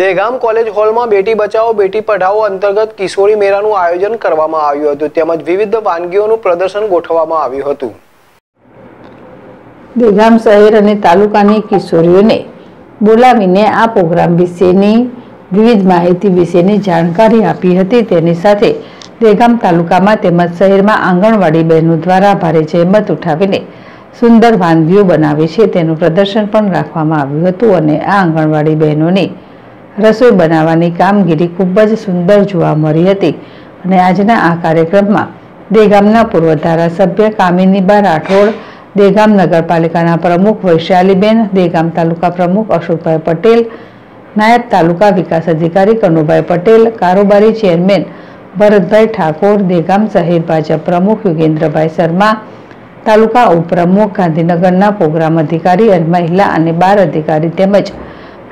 Degam college હોલમાં બેટી બચાવો, બેટી પઢાઓ અંતર્ગત કિશોરી મેળાનું આયોજન કરવામાં આવ્યું હતું. તેમજ વિવિધ વાનગીઓનું પ્રદર્શન ગોઠવવામાં આવ્યું હતું. દેગામ શહેર અને તાલુકાની કિશોરીઓને બોલાવીને આ પ્રોગ્રામ વિશેની વિવિધ માહિતી વિશેની જાણકારી આપી હતી. તેની સાથે દેગામ તાલુકામાં તેમજ શહેરમાં આંગણવાડી બહેનો દ્વારા ભારે જહેમત ઉઠાવીને સુંદર વાનગીઓ બનાવે છે. તેનું પ્રદર્શન પણ રાખવામાં આવ્યું હતું અને આ આંગણવાડી બહેનોની રસોઈ બનાવવાની કામગીરી ખૂબ જ સુંદર જોવા મળી હતી અને આજના આ કાર્યક્રમમાં દેગામના પૂર્વ ધારાસભ્ય કામિનીબા રાઠોડ, દેગામ નગરપાલિકાના પ્રમુખ વૈશાલીબેન, દેગામ તાલુકા પ્રમુખ અશોકભાઈ પટેલ, નાયબ તાલુકા વિકાસ અધિકારી કનુભાઈ પટેલ, કારોબારી ચેરમેન ભરતભાઈ ઠાકોર, દેગામ શહેર ભાજપ પ્રમુખ યોગેન્દ્રભાઈ શર્મા, તાલુકા ઉપપ્રમુખ ગાંધીનગરના પ્રોગ્રામ અધિકારી અને મહિલા અને બાર અધિકારી તેમજ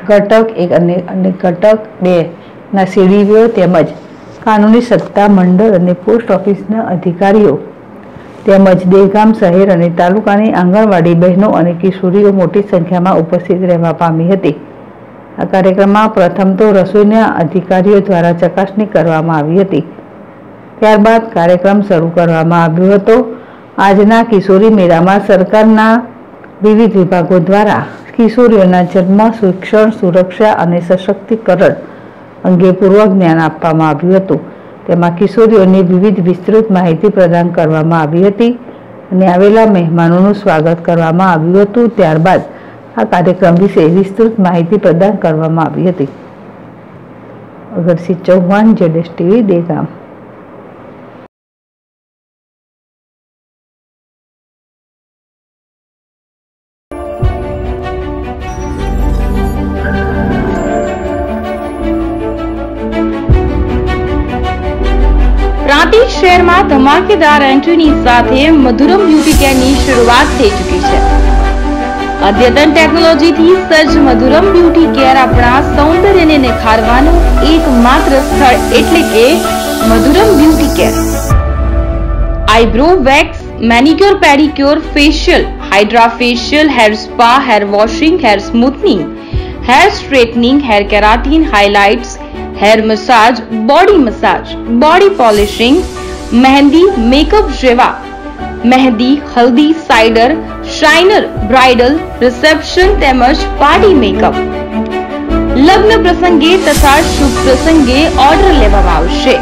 ઘટક એક અને અને ઘટક બે ના સીડીઓ તેમજ કાનૂની સત્તા મંડળ અને પોસ્ટ ઓફિસના અધિકારીઓ તેમજ દેગામ શહેર અને તાલુકાની આંગણવાડી બહેનો અને કિશોરીઓ મોટી સંખ્યામાં ઉપસ્થિત રહેવા પામી હતી. આ કાર્યક્રમમાં પ્રથમ તો રસોઈના અધિકારીઓ દ્વારા ચકાસણી કરવામાં આવી હતી. ત્યારબાદ કાર્યક્રમ શરૂ કરવામાં આવ્યો હતો. આજના કિશોરી મેળામાં સરકારના વિવિધ વિભાગો દ્વારા કિશોરીઓના જન્મ, શિક્ષણ, સુરક્ષા અને સશક્તિકરણ અંગે પૂર્વ જ્ઞાન આપવામાં આવ્યું હતું. તેમાં કિશોરીઓની વિવિધ વિસ્તૃત માહિતી પ્રદાન કરવામાં આવી હતી અને આવેલા મહેમાનોનું સ્વાગત કરવામાં આવ્યું હતું. ત્યારબાદ આ કાર્યક્રમ વિશે વિસ્તૃત માહિતી પ્રદાન કરવામાં આવી હતી. અગરસિંહ ચૌહાણ જેડેશ ટીવી, દેગામ. પ્રાંતિજ શહેરમાં ધમાકેદાર એન્ટ્રીની સાથે મધુરમ બ્યુટી કેરની શરૂઆત થઈ ચૂકી છે. અદ્યતન ટેકનોલોજીથી સજ્જ મધુરમ બ્યુટી કેર આપણા સૌંદર્યને નિખારવાનું એકમાત્ર સ્થળ એટલે કે Madhuram beauty care eyebrow wax, manicure pedicure, facial, hydra facial, hair spa, hair washing, hair smoothening, hair straightening, hair keratin, highlights hair massage body massage body polishing mehndi makeup જેવા મહેંદી હલ્દી સાઇડર શાઇનર bridal reception તેમજ party makeup લગ્ન પ્રસંગે તથા શુભ પ્રસંગે order લેવામાં આવશે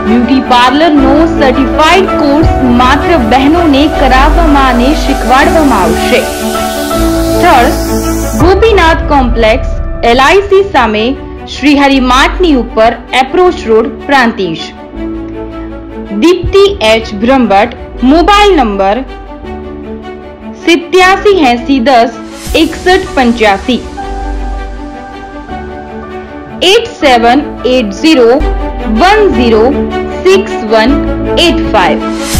બ્યુટી પાર્લરનો સર્ટિફાઈડ કોર્સ માત્ર બહેનોને કરાવવામાં અને શીખવાડવામાં આવશે સ્થળ ગોપીનાથ કોમ્પ્લેક્સ એલઆઈસી સામે શ્રીહરિ માર્ટની ઉપર approach road Prantij Dipti H Brahmbhatt mobile number સિત્યાસી એસી દસ એકસઠ પંચ્યાસી eight seven eight zero one zero six one eight five